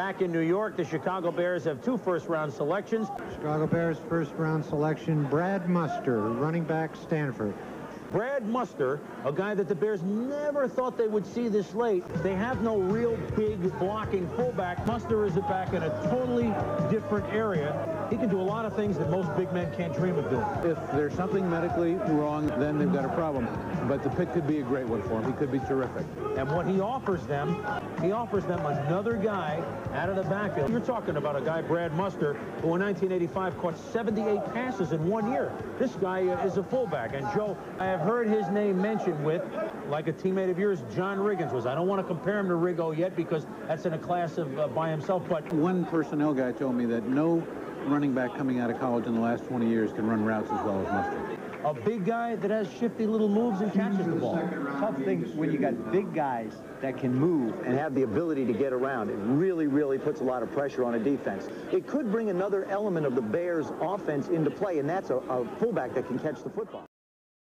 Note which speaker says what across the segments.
Speaker 1: Back in New York, the Chicago Bears have two first-round selections.
Speaker 2: Chicago Bears first-round selection, Brad Muster, running back, Stanford.
Speaker 1: Brad Muster, a guy that the Bears never thought they would see this late. They have no real big blocking fullback. Muster is a back in a totally different area. He can do a lot of things that most big men can't dream of doing.
Speaker 3: If there's something medically wrong, then they've got a problem. But the pick could be a great one for him. He could be terrific.
Speaker 1: And what he offers them, he offers them another guy out of the backfield. You're talking about a guy, Brad Muster, who in 1985 caught 78 passes in one year. This guy is a fullback. And Joe, I have heard his name mentioned with, like a teammate of yours, John Riggins was. I don't want to compare him to Riggo yet because that's in a class of uh, by himself. But
Speaker 3: one personnel guy told me that no running back coming out of college in the last 20 years can run routes as well as Muster.
Speaker 1: A big guy that has shifty little moves and catches the ball.
Speaker 4: Tough thing when you got big guys that can move and have the ability to get around. It really, really puts a lot of pressure on a defense. It could bring another element of the Bears' offense into play, and that's a, a fullback that can catch the football.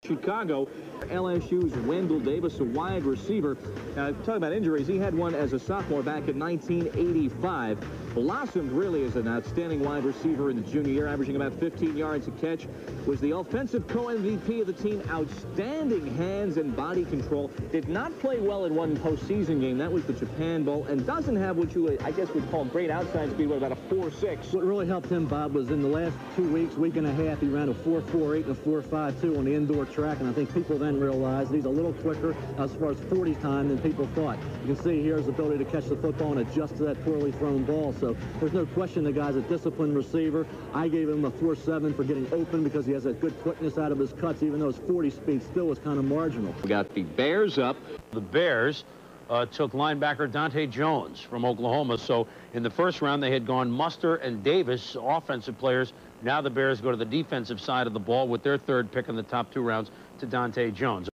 Speaker 5: Chicago, LSU's Wendell Davis, a wide receiver. Uh, talking about injuries, he had one as a sophomore back in 1985. Blossomed really as an outstanding wide receiver in the junior year, averaging about 15 yards a catch. Was the offensive co-MVP of the team. Outstanding hands and body control. Did not play well in one postseason game. That was the Japan Bowl. And doesn't have what you, I guess, would call great outside speed, what, about a 4-6.
Speaker 6: What really helped him, Bob, was in the last two weeks, week and a half, he ran a 4.48 and a 4.52 on the indoor track, and I think people then realized he's a little quicker as far as 40 time than people thought. You can see here his ability to catch the football and adjust to that poorly thrown ball. So there's no question the guy's a disciplined receiver. I gave him a 4-7 for getting open because he has a good quickness out of his cuts, even though his 40 speed still was kind of marginal.
Speaker 5: We got the Bears up.
Speaker 1: The Bears uh, took linebacker Dante Jones from Oklahoma. So in the first round, they had gone Muster and Davis, offensive players. Now the Bears go to the defensive side of the ball with their third pick in the top two rounds to Dante Jones.